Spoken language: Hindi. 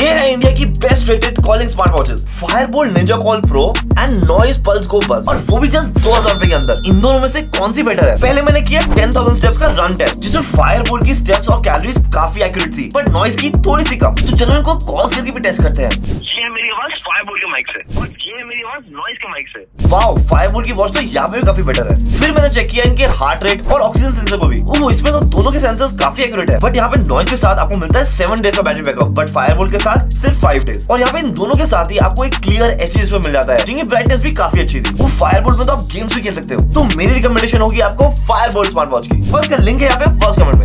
ये है इंडिया की best rated calling smart watches Fireboltt ninja call pro and noise pulse को बस और वो भी जस्ट दो हज़ार के अंदर। इन दोनों में से कौन सी बेटर है? पहले मैंने किया टेन थाउज़ेंड स्टेप्स का रन टेस्ट जिसमें फायरबोल्ट की स्टेप्स और कैलोरीज काफ़ी एक्यूरेट थी बट नॉइस की थोड़ी सी कम। तो चलो इनको कॉल करके भी टेस्ट करते हैं। मेरी आवाज़ के आवाज़ नॉइस के माइक से। की तो यहाँ पे काफ़ी बेटर है। फिर मैंने चेक किया इनके हार्ट रेट और ऑक्सीजन सेंसर को भी। इसमें तो दोनों के सेंसर्स काफ़ी एक्यूरेट है बट यहाँ पे नॉइस के साथ आपको मिलता है सेवन डेज़ का battery backup but fire Fireboltt के साथ सिर्फ़ फाइव डेज़ और यहाँ पे इन दोनों के साथ ही आपको एक क्लियर एच पे मिल जाता है, जिनकी ब्राइटनेस भी काफ़ी अच्छी थी। वो फायरबोल्ट में तो आप गेम्स भी खेल सकते हो। तो मेरी रिकमेंडेशन होगी आपको फायर फायरबोल्ट स्मार्ट वॉच की और इसका लिंक है यहाँ पे फ़र्स्ट कमेंट में।